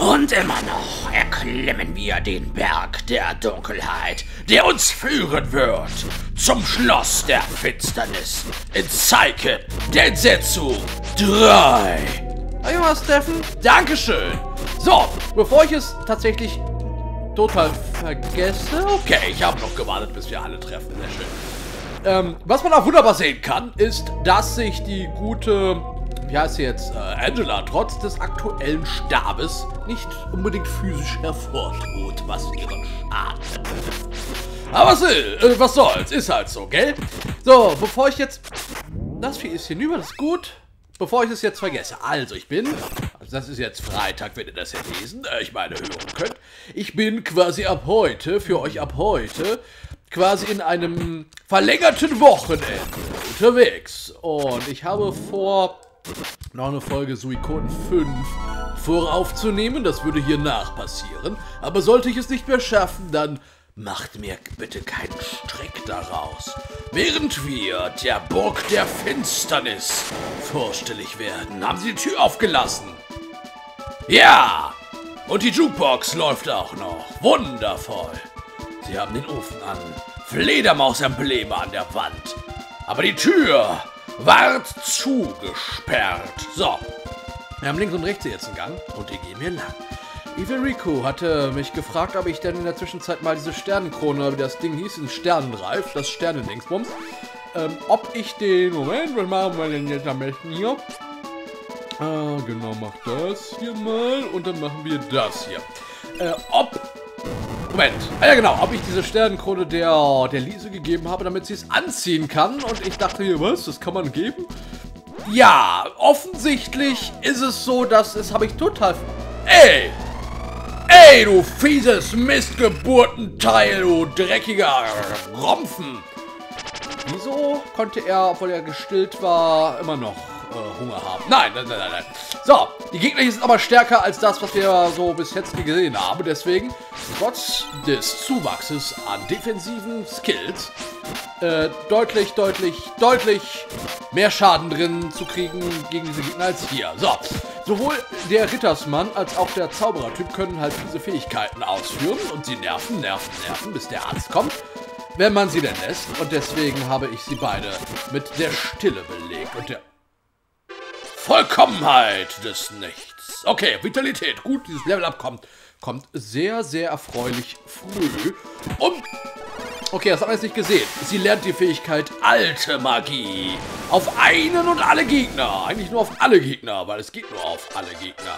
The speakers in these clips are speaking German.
Und immer noch erklimmen wir den Berg der Dunkelheit, der uns führen wird zum Schloss der Finsternis in Zeichen der Entsetzung 3. Einmal, Steffen. Dankeschön. So, bevor ich es tatsächlich total vergesse. Okay, ich habe noch gewartet, bis wir alle treffen. Sehr schön. Ähm, was man auch wunderbar sehen kann, ist, dass sich die gute, wie heißt jetzt, äh, Angela, trotz des aktuellen Stabes nicht unbedingt physisch hervortut, was ihren Schaden. Aber was, äh, was soll's, ist halt so, gell? So, bevor ich jetzt... Das Vieh ist hinüber, das ist gut. Bevor ich es jetzt vergesse. Also, ich bin, also das ist jetzt Freitag, wenn ihr das jetzt lesen, äh, ich meine hören könnt. Ich bin quasi ab heute, für euch ab heute, quasi in einem verlängerten Wochenende unterwegs. Und ich habe vor, noch eine Folge Suikoden 5 voraufzunehmen. Das würde hier nach passieren. Aber sollte ich es nicht mehr schaffen, dann macht mir bitte keinen Strick daraus. Während wir der Burg der Finsternis vorstellig werden, haben sie die Tür aufgelassen. Ja! Und die Jukebox läuft auch noch. Wundervoll. Sie haben den Ofen an. Fledermaus-Embleme an der Wand. Aber die Tür ward zugesperrt. So. Wir haben links und rechts jetzt einen Gang und die gehen hier lang. Evil Rico hatte mich gefragt, ob ich denn in der Zwischenzeit mal diese Sternenkrone, wie das Ding hieß, ein Sternenreif, das Sternendingsbums, ähm, ob ich den, Moment, was machen wir denn jetzt am besten hier? Ah, genau, mach das hier mal und dann machen wir das hier. Äh, ob Moment. Ah ja, genau. Ob ich diese Sternenkrone der, der Lise gegeben habe, damit sie es anziehen kann. Und ich dachte hier, was? Das kann man geben? Ja, offensichtlich ist es so, dass es habe ich total... Ey! Ey, du fieses Mistgeburtenteil, du dreckiger Rompfen! Wieso konnte er, obwohl er gestillt war, immer noch äh, Hunger haben? Nein, nein, nein, nein. So, die Gegner hier sind aber stärker als das, was wir so bis jetzt gesehen haben. Deswegen, trotz des Zuwachses an defensiven Skills, äh, deutlich, deutlich, deutlich mehr Schaden drin zu kriegen gegen diese Gegner als hier. So, sowohl der Rittersmann als auch der Zauberertyp können halt diese Fähigkeiten ausführen und sie nerven, nerven, nerven, bis der Arzt kommt wenn man sie denn lässt. Und deswegen habe ich sie beide mit der Stille belegt und der Vollkommenheit des Nichts. Okay, Vitalität. Gut, dieses Level-Up kommt, kommt sehr, sehr erfreulich früh. Und... Okay, das haben wir jetzt nicht gesehen. Sie lernt die Fähigkeit Alte Magie. Auf einen und alle Gegner. Eigentlich nur auf alle Gegner, weil es geht nur auf alle Gegner.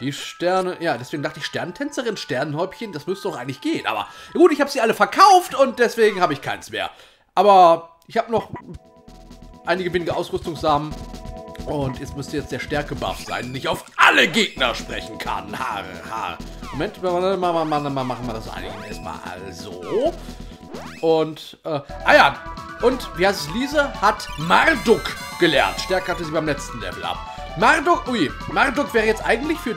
Die Sterne, ja, deswegen dachte ich Sternentänzerin, Sternenhäubchen, das müsste doch eigentlich gehen. Aber gut, ich habe sie alle verkauft und deswegen habe ich keins mehr. Aber ich habe noch einige wenige Ausrüstungssamen. Und jetzt müsste jetzt der Stärke-Buff sein, nicht auf alle Gegner sprechen kann. Ha, ha. Moment, machen wir das eigentlich erstmal so. Und, äh, ah ja, und, wie heißt es, Lise hat Marduk gelernt. Stärke hatte sie beim letzten Level ab. Marduk, ui, Marduk wäre jetzt eigentlich für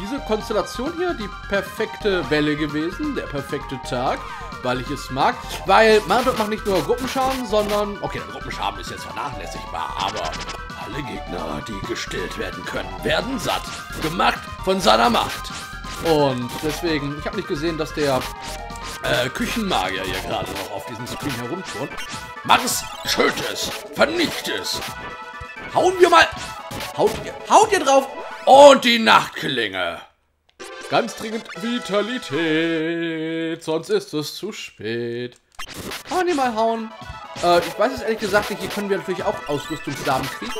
diese Konstellation hier die perfekte Welle gewesen, der perfekte Tag, weil ich es mag. Weil Marduk macht nicht nur Gruppenschaden, sondern, okay, der Gruppenschaden ist jetzt vernachlässigbar, aber alle Gegner, die gestillt werden können, werden satt. Gemacht von seiner Macht. Und deswegen, ich habe nicht gesehen, dass der äh, Küchenmagier hier gerade noch auf diesem Screen herumturnt. Mach es, töte es, vernichte es. Hauen wir mal. Haut ihr, haut ihr drauf. Und die Nachtklinge. Ganz dringend Vitalität, sonst ist es zu spät. Kann man die mal hauen? Äh, ich weiß es ehrlich gesagt nicht, hier können wir natürlich auch Ausrüstungsdamen kriegen.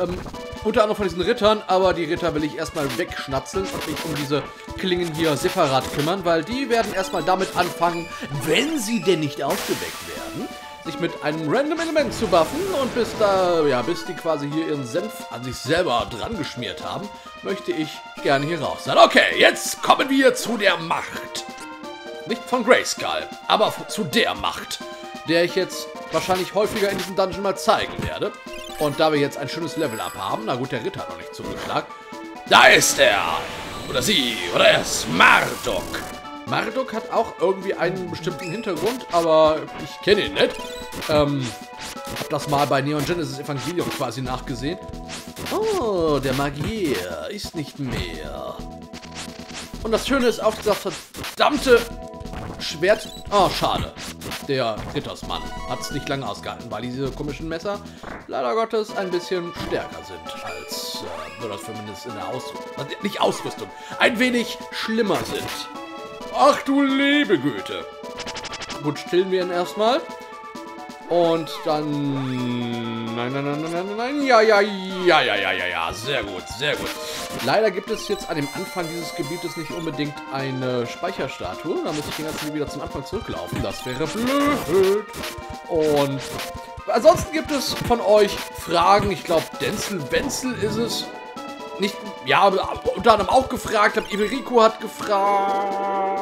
Ähm, unter anderem von diesen Rittern, aber die Ritter will ich erstmal wegschnatzeln und mich um diese Klingen hier separat kümmern, weil die werden erstmal damit anfangen, wenn sie denn nicht aufgeweckt werden, sich mit einem random Element zu buffen und bis da, ja, bis die quasi hier ihren Senf an sich selber dran geschmiert haben, möchte ich gerne hier raus sein. Okay, jetzt kommen wir zu der Macht. Nicht von Grayskull, aber zu der Macht der ich jetzt wahrscheinlich häufiger in diesem Dungeon mal zeigen werde. Und da wir jetzt ein schönes Level-Up haben, na gut, der Ritter hat noch nicht zugeschlagen. Da ist er! Oder sie, oder er ist Marduk. Marduk hat auch irgendwie einen bestimmten Hintergrund, aber ich kenne ihn nicht. Ähm, hab das mal bei Neon Genesis Evangelium quasi nachgesehen. Oh, der Magier ist nicht mehr. Und das Schöne ist auch dieser verdammte Schwert... Oh, schade. Der Rittersmann hat es nicht lange ausgehalten, weil diese komischen Messer leider Gottes ein bisschen stärker sind als... Äh, oder zumindest in der Ausrüstung. Nicht Ausrüstung. Ein wenig schlimmer sind. Ach du liebe Güte. Gut, stillen wir ihn erstmal. Und dann... Nein, nein, nein, nein, nein, nein. Ja, ja, ja, ja, ja, ja, ja. Sehr gut, sehr gut. Leider gibt es jetzt an dem Anfang dieses Gebietes nicht unbedingt eine Speicherstatue. Da muss ich den ganzen wieder zum Anfang zurücklaufen. Das wäre blöd. Und ansonsten gibt es von euch Fragen. Ich glaube, Denzel Wenzel ist es. Nicht, ja, unter anderem auch gefragt. Iverico hat gefragt.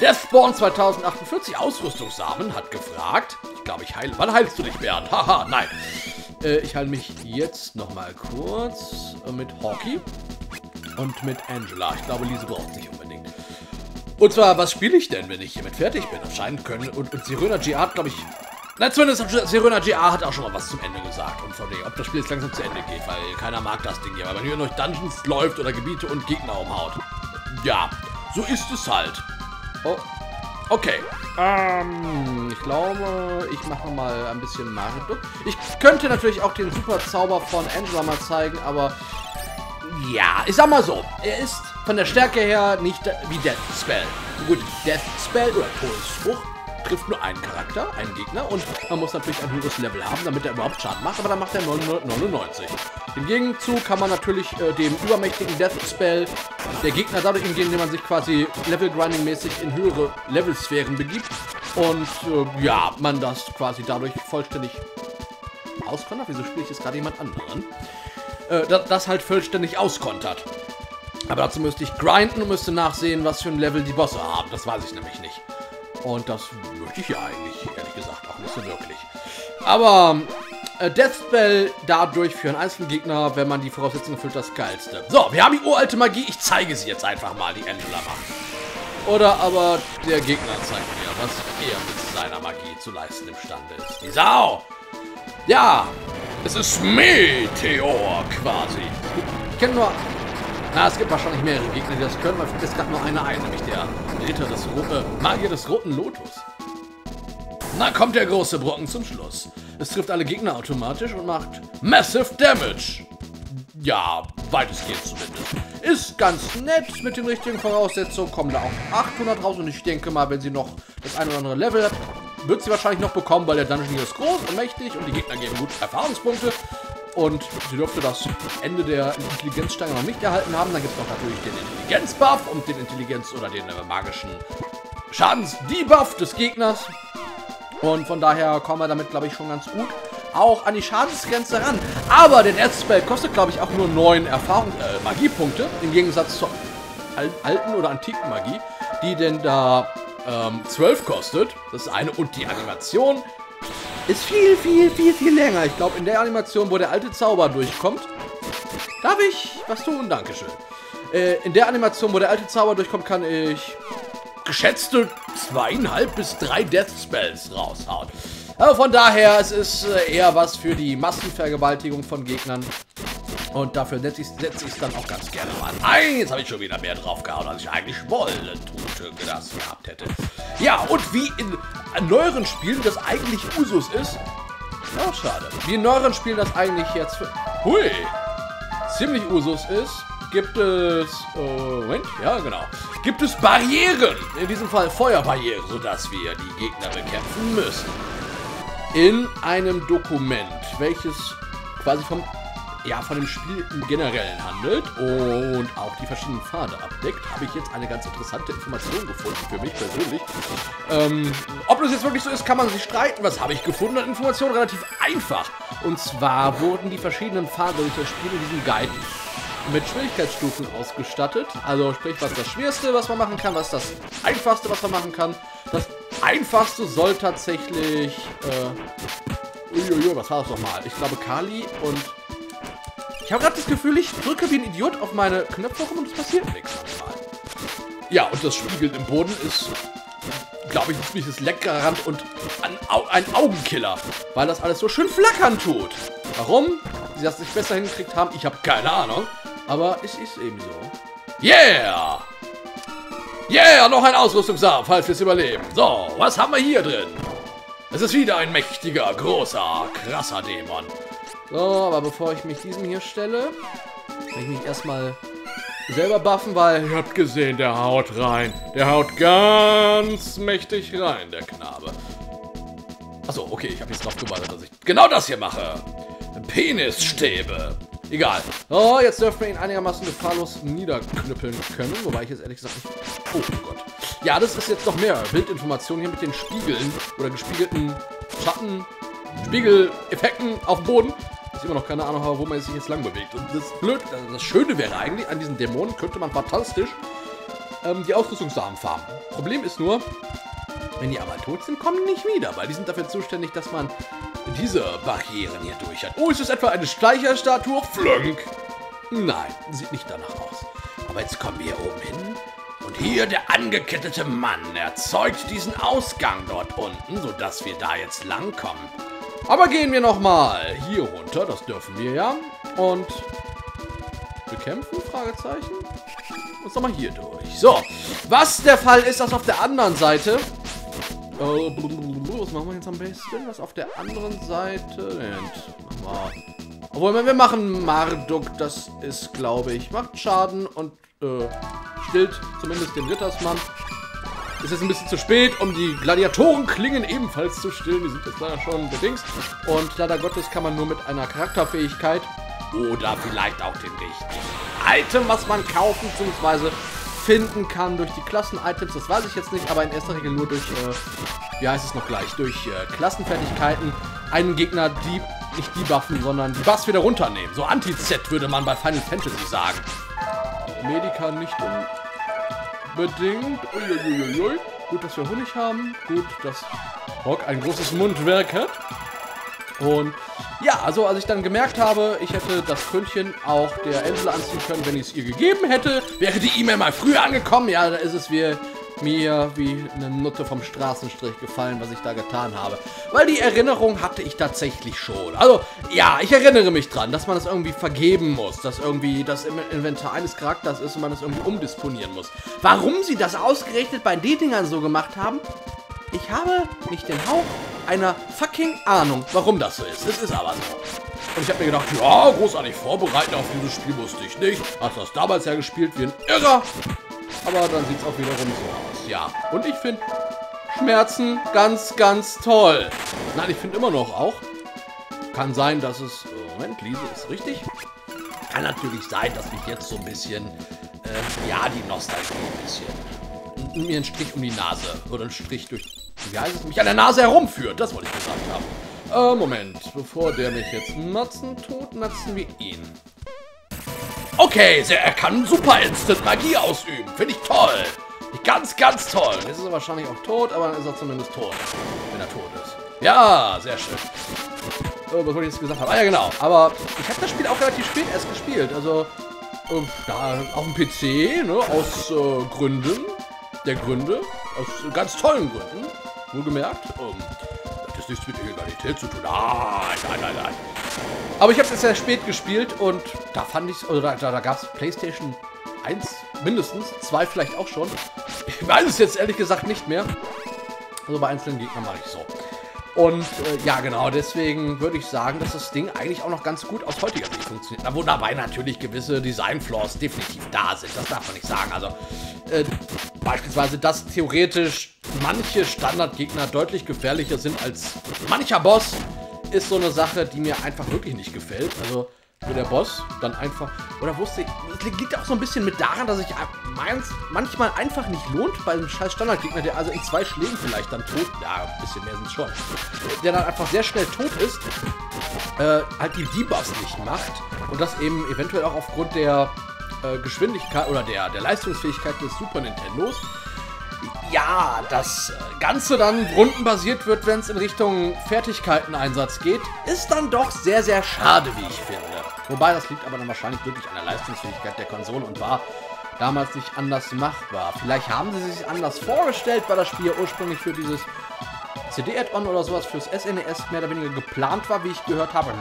Und Deathspawn 2048 Ausrüstungssamen hat gefragt. Ich glaube, ich heile. Wann heilst du dich, Bernd? Haha, nein. Äh, ich heile mich jetzt nochmal kurz äh, mit Hawkey und mit Angela. Ich glaube, Lise braucht sich unbedingt. Und zwar, was spiele ich denn, wenn ich hiermit fertig bin? Anscheinend können. Und, und Sirena GA hat, glaube ich. Na, zumindest Sirena GA hat auch schon mal was zum Ende gesagt. Und von dem, ob das Spiel jetzt langsam zu Ende geht, weil keiner mag das Ding hier. Weil man hier durch Dungeons läuft oder Gebiete und Gegner umhaut. Ja, so ist es halt. Oh. Okay. Ähm, ich glaube, ich mache mal ein bisschen Marduk. Ich könnte natürlich auch den super Zauber von Angela mal zeigen, aber ja, ich sag mal so, er ist von der Stärke her nicht wie Death Spell. Gut, Death Spell oder Todesspruch trifft nur einen Charakter, einen Gegner und man muss natürlich ein höheres Level haben, damit er überhaupt Schaden macht, aber dann macht er 999. Im Gegenzug kann man natürlich äh, dem übermächtigen Death Spell der Gegner dadurch entgehen, indem man sich quasi Level-Grinding-mäßig in höhere Levelsphären begibt und äh, ja, man das quasi dadurch vollständig auskontert. Wieso spiele ich jetzt gerade jemand anderen? Äh, das, das halt vollständig auskontert. Aber dazu müsste ich grinden und müsste nachsehen, was für ein Level die Bosse haben. Das weiß ich nämlich nicht. Und das möchte ich ja eigentlich, ehrlich gesagt, auch nicht so wirklich. Aber äh, Deathspell dadurch für einen einzelnen Gegner, wenn man die Voraussetzungen erfüllt, das geilste. So, wir haben die uralte Magie. Ich zeige sie jetzt einfach mal, die Angela macht. Oder aber der Gegner zeigt mir, was er mit seiner Magie zu leisten imstande ist. Die Sau! Ja, es ist Meteor quasi. Ich kenne nur na, es gibt wahrscheinlich mehrere Gegner, die das können. Man fällt jetzt gerade nur einer ein, nämlich der Ritter des äh, Magier des Roten Lotus. Na kommt der große Brocken zum Schluss. Es trifft alle Gegner automatisch und macht Massive Damage. Ja, weitestgehend zumindest. Ist ganz nett mit den richtigen Voraussetzungen. Kommen da auch 800 raus und ich denke mal, wenn sie noch das ein oder andere Level hat, wird sie wahrscheinlich noch bekommen, weil der Dungeon hier ist groß und mächtig und die Gegner geben gut Erfahrungspunkte. Und sie dürfte das Ende der Intelligenzstange noch nicht erhalten haben. Dann gibt es noch natürlich den Intelligenz-Buff und den Intelligenz- oder den äh, magischen Schadens-Debuff des Gegners. Und von daher kommen wir damit, glaube ich, schon ganz gut auch an die Schadensgrenze ran. Aber der Death kostet, glaube ich, auch nur 9 Erfahrung äh, Magiepunkte. Im Gegensatz zur alten oder antiken Magie, die denn da ähm, 12 kostet. Das ist eine. Und die Animation ist viel, viel, viel, viel länger. Ich glaube, in der Animation, wo der alte Zauber durchkommt, darf ich was tun? Dankeschön. Äh, in der Animation, wo der alte Zauber durchkommt, kann ich geschätzte zweieinhalb bis drei Death Spells raushauen. Aber von daher, es ist äh, eher was für die Massenvergewaltigung von Gegnern. Und dafür setze ich es setz dann auch ganz gerne mal ein. Jetzt habe ich schon wieder mehr drauf gehauen, als ich eigentlich wollen tute, das gehabt hätte. Ja, und wie in neueren Spielen das eigentlich Usus ist. Oh, schade. Wie in neueren Spielen das eigentlich jetzt. Hui! Ziemlich Usus ist, gibt es. Äh, Moment, ja, genau. Gibt es Barrieren. In diesem Fall Feuerbarrieren, sodass wir die Gegner bekämpfen müssen. In einem Dokument, welches quasi vom ja, von dem Spiel im Generellen handelt und auch die verschiedenen Pfade abdeckt, habe ich jetzt eine ganz interessante Information gefunden für mich persönlich. Ähm, ob das jetzt wirklich so ist, kann man sich streiten. Was habe ich gefunden? Eine Information relativ einfach. Und zwar wurden die verschiedenen Pfade durch das Spiel in diesem Guide mit Schwierigkeitsstufen ausgestattet. Also sprich, was das Schwerste, was man machen kann, was das Einfachste, was man machen kann. Das Einfachste soll tatsächlich... Äh, uiuiui, was war das nochmal? Ich glaube Kali und ich habe gerade das Gefühl, ich drücke wie ein Idiot auf meine Knöpfe rum und es passiert nichts. Ja, und das Spiegeln im Boden ist, glaube ich, ein ziemliches Leckerrand und ein, ein Augenkiller, weil das alles so schön flackern tut. Warum? sie das nicht besser hingekriegt haben. Ich habe keine Ahnung. Aber es ist eben so. Yeah! Yeah, noch ein Ausrüstungsarm, falls wir es überleben. So, was haben wir hier drin? Es ist wieder ein mächtiger, großer, krasser Dämon. So, aber bevor ich mich diesem hier stelle, will ich mich erstmal selber buffen, weil ihr habt gesehen, der haut rein. Der haut ganz mächtig rein, der Knabe. Achso, okay, ich habe jetzt drauf gewartet, dass ich genau das hier mache. Penisstäbe. Egal. Oh, jetzt dürfen wir ihn einigermaßen gefahrlos niederknüppeln können. Wobei ich jetzt ehrlich gesagt nicht... Oh Gott. Ja, das ist jetzt noch mehr Bildinformation hier mit den Spiegeln oder gespiegelten Schatten, Spiegeleffekten auf dem Boden. Ich immer noch keine Ahnung habe, wo man sich jetzt lang bewegt. Und das blöd, also das Schöne wäre eigentlich, an diesen Dämonen könnte man fantastisch ähm, die Ausrüstungssamen farmen. Problem ist nur, wenn die aber tot sind, kommen die nicht wieder, weil die sind dafür zuständig, dass man diese Barrieren hier durch hat. Oh, ist das etwa eine Streicherstatue? Flönk! Nein, sieht nicht danach aus. Aber jetzt kommen wir hier oben hin. Und hier der angekettete Mann erzeugt diesen Ausgang dort unten, sodass wir da jetzt langkommen. Aber gehen wir nochmal hier runter, das dürfen wir ja. Und bekämpfen? Fragezeichen. Und nochmal hier durch. So, was der Fall ist, dass auf der anderen Seite äh, was machen wir jetzt am besten? Was auf der anderen Seite? Nee, machen wir. Obwohl, wir machen Marduk, das ist, glaube ich, macht Schaden und äh, stillt zumindest den Rittersmann. Ist jetzt ein bisschen zu spät, um die Gladiatorenklingen ebenfalls zu stillen. Die sind jetzt leider schon bedingst. Und leider Gottes kann man nur mit einer Charakterfähigkeit oder vielleicht auch dem richtigen Item, was man kaufen bzw finden kann durch die Klassen-Items, das weiß ich jetzt nicht, aber in erster Regel nur durch, äh, wie heißt es noch gleich, durch äh, Klassenfertigkeiten einen Gegner die nicht debuffen, sondern die Buffs wieder runternehmen. So Anti-Z würde man bei Final Fantasy sagen. Medica nicht unbedingt. Uiuiuiui. Gut, dass wir Honig haben. Gut, dass Rock ein großes Mundwerk hat. Und ja, also als ich dann gemerkt habe, ich hätte das Krönchen auch der Insel anziehen können, wenn ich es ihr gegeben hätte, wäre die E-Mail mal früher angekommen. Ja, da ist es wie, mir wie eine Nutte vom Straßenstrich gefallen, was ich da getan habe. Weil die Erinnerung hatte ich tatsächlich schon. Also, ja, ich erinnere mich dran, dass man das irgendwie vergeben muss, dass irgendwie das im Inventar eines Charakters ist und man das irgendwie umdisponieren muss. Warum sie das ausgerechnet bei den Dingern so gemacht haben, ich habe nicht den Hauch einer fucking Ahnung, warum das so ist. Es ist aber so. Und ich habe mir gedacht, ja, großartig vorbereiten auf dieses Spiel musste ich nicht. Hat das damals ja gespielt wie ein Irrer. Aber dann sieht es auch wiederum so aus. Ja, und ich finde Schmerzen ganz, ganz toll. Nein, ich finde immer noch auch. Kann sein, dass es... Moment, Lise ist richtig. Kann natürlich sein, dass mich jetzt so ein bisschen... Äh, ja, die Nostalgie ein bisschen mir einen Strich um die Nase. Oder einen Strich durch, wie heißt es, mich an der Nase herumführt. Das wollte ich gesagt haben. Äh, Moment. Bevor der mich jetzt natzen tut, natzen wir ihn. Okay, er kann super Instant Magie ausüben. Finde ich toll. Ganz, ganz toll. Jetzt ist er wahrscheinlich auch tot, aber dann ist er zumindest tot. Wenn er tot ist. Ja, sehr schön. So, was wollte ich jetzt gesagt haben? Ah ja, genau. Aber ich habe das Spiel auch relativ spät erst gespielt. Also, äh, da auf dem PC, ne, aus äh, Gründen der Gründe, aus ganz tollen Gründen, nur gemerkt, ähm, das hat nichts mit Illegalität zu tun. Nein, nein, nein, nein. Aber ich habe es sehr spät gespielt und da fand ich, oder da, da gab es PlayStation 1 mindestens, 2 vielleicht auch schon. Ich weiß es jetzt ehrlich gesagt nicht mehr. Also bei einzelnen Gegnern mache ich so. Und äh, ja, genau, deswegen würde ich sagen, dass das Ding eigentlich auch noch ganz gut aus heutiger Sicht funktioniert. Na, wo dabei natürlich gewisse Design-Flaws definitiv da sind. Das darf man nicht sagen. Also, äh, beispielsweise, dass theoretisch manche Standardgegner deutlich gefährlicher sind als mancher Boss, ist so eine Sache, die mir einfach wirklich nicht gefällt. Also, wo der Boss dann einfach, oder wusste ich, es liegt auch so ein bisschen mit daran, dass sich meins manchmal einfach nicht lohnt bei einem scheiß Standardgegner, der also in zwei Schlägen vielleicht dann tot, ja, ein bisschen mehr sind es schon, der dann einfach sehr schnell tot ist, äh, halt die Debuffs nicht macht und das eben eventuell auch aufgrund der äh, Geschwindigkeit oder der, der Leistungsfähigkeit des Super Nintendos ja, das Ganze dann rundenbasiert wird, wenn es in Richtung Fertigkeiten-Einsatz geht, ist dann doch sehr, sehr schade, wie ich finde. Wobei, das liegt aber dann wahrscheinlich wirklich an der Leistungsfähigkeit der Konsole und war damals nicht anders machbar. Vielleicht haben sie sich anders vorgestellt, weil das Spiel ja ursprünglich für dieses CD-Add-on oder sowas fürs SNES mehr oder weniger geplant war, wie ich gehört habe.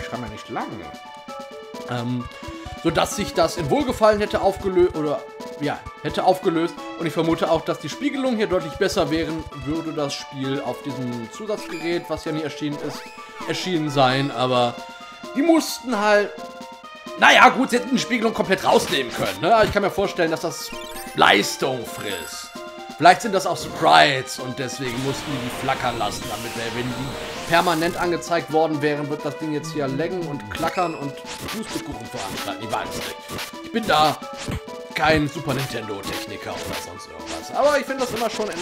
Ich kann ja nicht lang. Ähm, sodass sich das in Wohlgefallen hätte aufgelöst oder ja, hätte aufgelöst. Und ich vermute auch, dass die Spiegelung hier deutlich besser wären, würde das Spiel auf diesem Zusatzgerät, was ja nie erschienen ist, erschienen sein. Aber die mussten halt. Naja, gut, sie hätten die Spiegelung komplett rausnehmen können. Ne? Ich kann mir vorstellen, dass das Leistung frisst. Vielleicht sind das auch Sprites und deswegen mussten die die flackern lassen, damit wenn die permanent angezeigt worden wären, wird das Ding jetzt hier laggen und klackern und Fußbekuchen veranstalten. Ich weiß nicht. Ich bin da kein Super Nintendo-Techniker oder sonst irgendwas. Aber ich finde das immer schon, äh,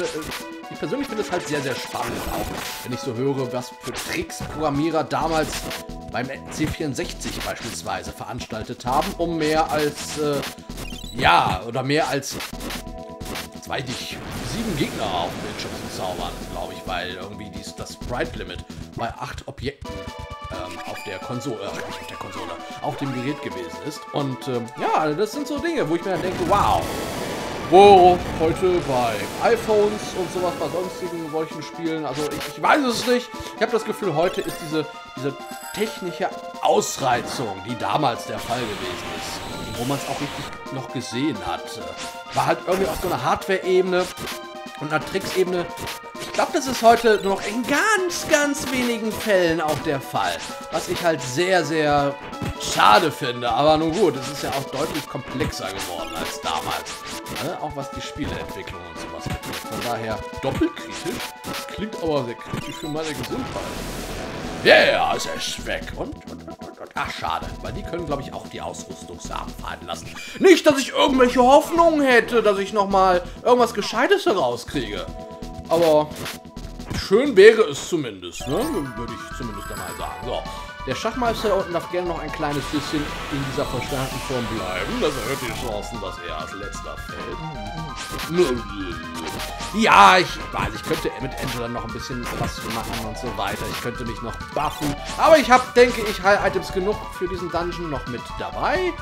ich persönlich finde es halt sehr, sehr spannend auch, wenn ich so höre, was für Tricks Programmierer damals beim C64 beispielsweise veranstaltet haben, um mehr als, äh, ja, oder mehr als weiß ich, sieben Gegner auf dem Bildschirm zu zaubern, glaube ich, weil irgendwie dies, das Sprite Limit bei acht Objekten ähm, auf der Konsole, äh, nicht auf der Konsole, auf dem Gerät gewesen ist. Und ähm, ja, das sind so Dinge, wo ich mir dann denke, wow, wo heute bei iPhones und sowas, bei sonstigen solchen Spielen, also ich, ich weiß es nicht. Ich habe das Gefühl, heute ist diese, diese technische Ausreizung, die damals der Fall gewesen ist, wo man es auch richtig noch gesehen hat, war halt irgendwie auf so einer Hardware-Ebene und einer Tricks-Ebene. Ich glaube, das ist heute nur noch in ganz, ganz wenigen Fällen auch der Fall. Was ich halt sehr, sehr schade finde. Aber nun gut, es ist ja auch deutlich komplexer geworden als damals. Ne? Auch was die Spieleentwicklung und sowas betrifft. Von daher doppelt kritisch. Das klingt aber sehr kritisch für meine Gesundheit. Yeah, es ist weg. Und, und, und, und, Ach, schade. Weil die können, glaube ich, auch die Ausrüstungssamen fallen lassen. Nicht, dass ich irgendwelche Hoffnungen hätte, dass ich nochmal irgendwas Gescheites herauskriege. Aber schön wäre es zumindest, ne? Würde ich zumindest einmal sagen. So. Der Schachmeister da unten darf gerne noch ein kleines bisschen in dieser verstärkten Form bleiben. Das erhöht die Chancen, dass er als letzter fällt. Ja, ich weiß, ich könnte mit Angel dann noch ein bisschen was machen und so weiter. Ich könnte mich noch buffen. Aber ich habe, denke ich, Heil-Items genug für diesen Dungeon noch mit dabei.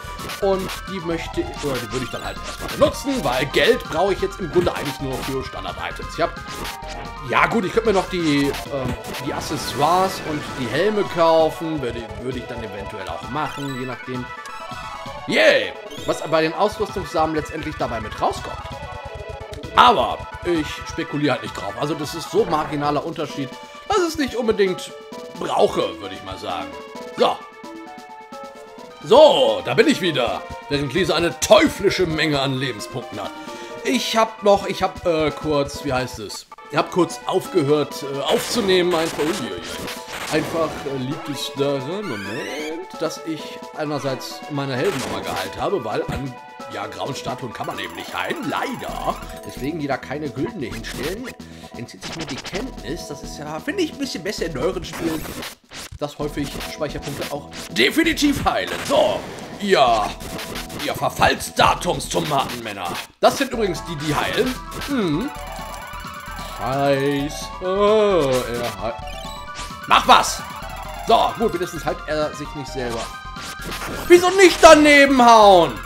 Und die möchte ich, oder die würde ich dann halt erstmal benutzen, weil Geld brauche ich jetzt im Grunde eigentlich nur für Standard-Items. Ich habe, ja gut, ich könnte mir noch die, ähm, die Accessoires und die Helme kaufen. Würde, würde ich dann eventuell auch machen, je nachdem. Yay! Was bei den Ausrüstungssamen letztendlich dabei mit rauskommt. Aber ich spekuliere halt nicht drauf. Also das ist so marginaler Unterschied, dass es nicht unbedingt brauche, würde ich mal sagen. So. So, da bin ich wieder. Während Lisa eine teuflische Menge an Lebenspunkten hat. Ich habe noch, ich habe äh, kurz, wie heißt es? Ich habe kurz aufgehört äh, aufzunehmen. Einfach, uiuiui. Einfach äh, liegt es daran, Moment, dass ich einerseits meine Helden nochmal geheilt habe, weil an ja, grauen Statuen kann man eben nicht heilen, leider. Deswegen die da keine Güldene hinstellen. Entzieht sich mir die Kenntnis. Das ist ja, finde ich, ein bisschen besser in neueren Spielen, dass häufig Speicherpunkte auch definitiv heilen. So, ihr, ihr Verfallsdatumstomatenmänner. Das sind übrigens die, die heilen. Hm. Scheiße. Oh, er heilt. Mach was! So, gut, wenigstens halt er sich nicht selber. Wieso nicht daneben hauen?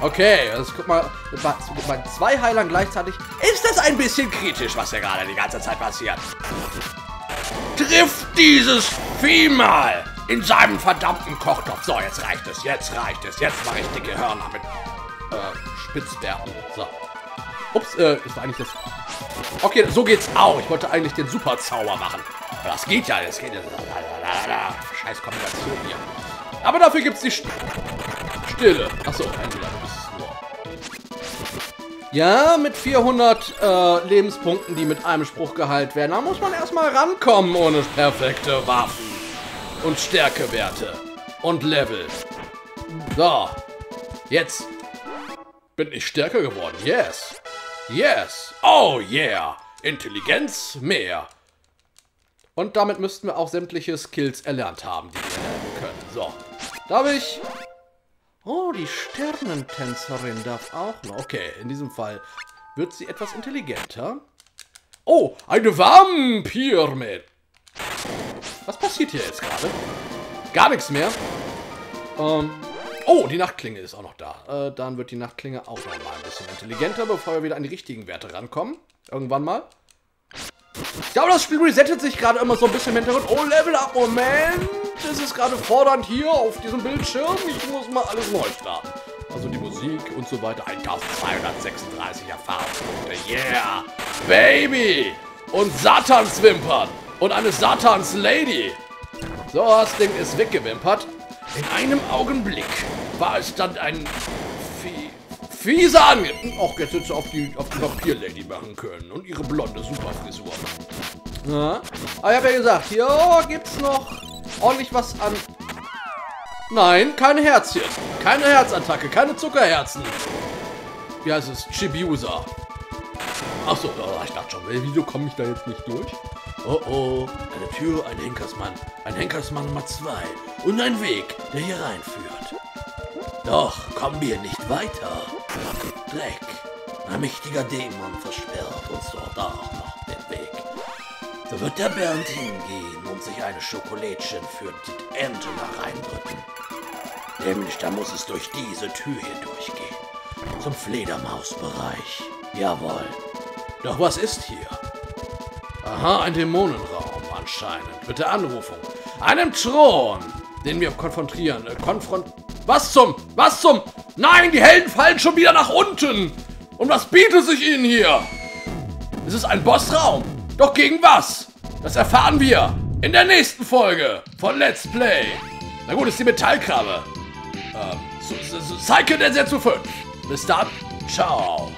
Okay, also guck mal, bei, bei zwei Heilern gleichzeitig ist das ein bisschen kritisch, was hier gerade die ganze Zeit passiert. Trifft dieses Vieh mal in seinem verdammten Kochtopf. So, jetzt reicht es, jetzt reicht es. Jetzt mache ich dicke Hörner mit äh, Spitzbärten. So. Ups, äh, war eigentlich das... Okay, so geht's auch. Ich wollte eigentlich den Superzauber machen. Aber das geht ja, das geht ja. Scheiß Kombination hier. Aber dafür gibt's die... St Stille. Achso, Angela, du bist nur. Ja, mit 400 äh, Lebenspunkten, die mit einem Spruch geheilt werden, da muss man erstmal rankommen ohne perfekte Waffen. Und Stärkewerte. Und Level. So. Jetzt bin ich stärker geworden. Yes. Yes. Oh yeah. Intelligenz mehr. Und damit müssten wir auch sämtliche Skills erlernt haben, die wir lernen können. So. Darf ich Oh, die Sternentänzerin darf auch noch. Okay, in diesem Fall wird sie etwas intelligenter. Oh, eine Vampir mit. Was passiert hier jetzt gerade? Gar nichts mehr. Ähm, oh, die Nachtklinge ist auch noch da. Äh, dann wird die Nachtklinge auch noch mal ein bisschen intelligenter, bevor wir wieder an die richtigen Werte rankommen. Irgendwann mal. Ich glaube, das Spiel resettet sich gerade immer so ein bisschen im Hintergrund. Oh, Level Up, Moment. Es ist gerade fordernd hier auf diesem Bildschirm. Ich muss mal alles neu starten. Also die Musik und so weiter. 1236 Erfahrungspunkte. Yeah. Baby. Und Satanswimpern. Und eine Satans-Lady. So, das Ding ist weggewimpert. In einem Augenblick war es dann ein fieser Angriff. Auch jetzt hätte auf die, auf die Vampir-Lady machen können. Und ihre blonde Superfrisur. Ja. Aber ich habe ja gesagt, hier gibt's noch ordentlich was an... Nein, keine Herzchen. Keine Herzattacke, keine Zuckerherzen. Wie heißt es? Chibiusa. Achso, ich dachte schon, wieso komme ich da jetzt nicht durch? Oh oh, eine Tür, ein Henkersmann. Ein Henkersmann Nummer zwei. Und ein Weg, der hier reinführt. Doch kommen wir nicht weiter. Dreck. Ein mächtiger Dämon versperrt uns dort auch noch den Weg. So wird der Bernd hingehen und sich eine Schokolädchen für die nach reindrücken. Nämlich, da muss es durch diese Tür hier durchgehen. Zum Fledermausbereich. Jawohl. Doch was ist hier? Aha, ein Dämonenraum anscheinend. Mit der Anrufung. Einem Thron, den wir konfrontieren. Äh, konfront... Was zum... Was zum... Nein, die Helden fallen schon wieder nach unten. Und was bietet sich ihnen hier? Ist es ein Bossraum? Doch gegen was? Das erfahren wir in der nächsten Folge von Let's Play. Na gut, ist die Metallkrabbe. Ähm, Cycle der Setsu 5. Bis dann. Ciao.